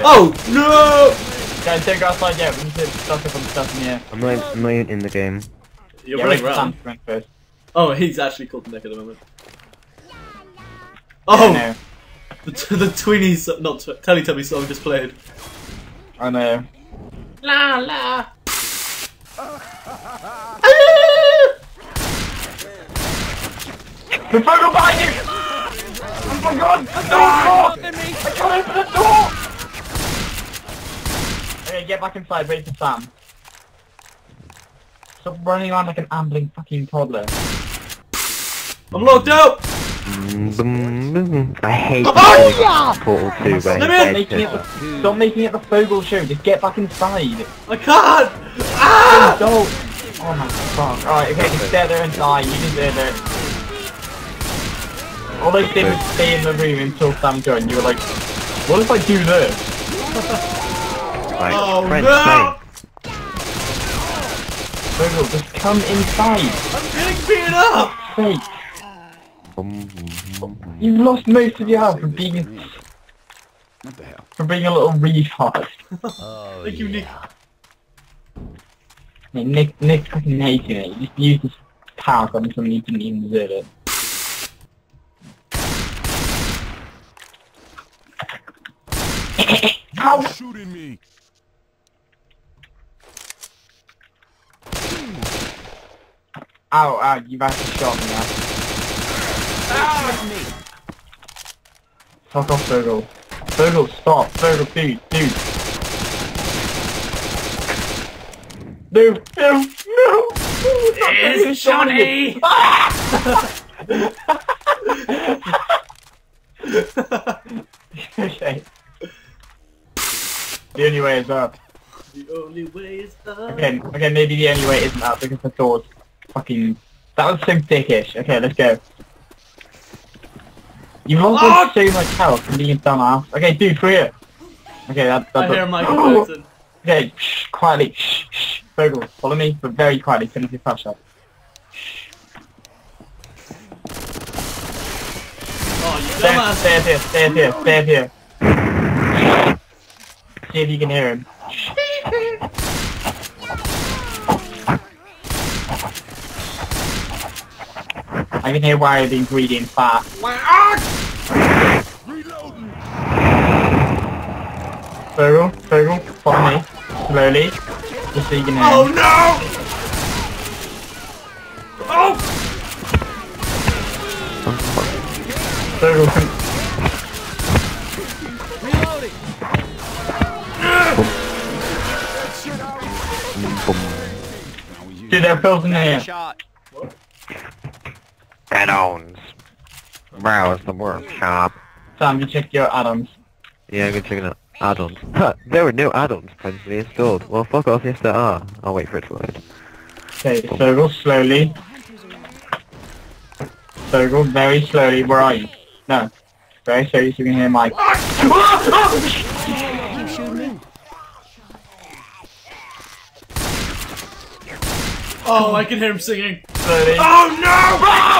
it. Oh no! Guys, don't go outside yet. We need to stock up on stuff in here. I'm not, I'm not even in the game. You're yeah, running wait for Sam around. to first. Oh, he's actually called Nick at the moment. Oh, I know. the, t- the Tweenie, so- not tw- Teletubby song just played. I know. La la. The photo behind you! Oh my god! The door! I can't open the door! Okay, get back inside, ready for Sam. Stop running around like an ambling fucking toddler. I'm locked out. Boom, boom. I hate Oh, the Portal 2 where Let he me in. Making it the, stop making it the Fogle show, just get back inside. I can't. Ah! Don't! Oh my fuck. Alright, okay, just stay there and die, you deserve it. All they did was stay in the room until Sam joined, you were like, what if I do this? Like, Oh, French no! thing. Fogle, just come inside. I'm getting beaten up. Fake. You lost most of your health from being What the hell? from being a little retard. Thank you, Nick. Hey, Nick, Nick fucking hating it. He just used his power on something he didn't even deserve it. Ow! Shooting me. Ow, ow, you've actually shot me now. Fuck off, Virgil. Virgil, stop. Virgil, dude, dude. No, no, no! It's Johnny. okay. The only way is up. The only way is up. Okay, okay, maybe the only way isn't up because the door's fucking... That was so dickish. Okay, let's go. You've lost like, so much health from being a dumbass. Okay, dude, for you. Okay, that, I hear Michael Jackson. Okay, shh, quietly, shh, shh. Vogel, follow me, but very quietly, finish your flash up. Oh, you Stay, dumbass. stay up here, stay up here, stay up here. See if you can hear him. I can hear why the ingredient fast. Reloading. Vogel, Vogel, follow me. Slowly. Just so you can hear Oh him. no! Oh! Vogel, come... Dude, they're built in here. Shot. Add-ons. Browse the workshop. Sam, you check your add-ons. Yeah, I'm gonna check it out. Add-ons. Huh, there were no add-ons presently installed. Well, fuck off, yes there are. I'll wait for it to load. Okay, Vogel, slowly. Vogel, very slowly. Where are you? No. Very slowly so you can hear Mike. Ah, ah! Oh, I can hear him singing. Slowly. Oh no!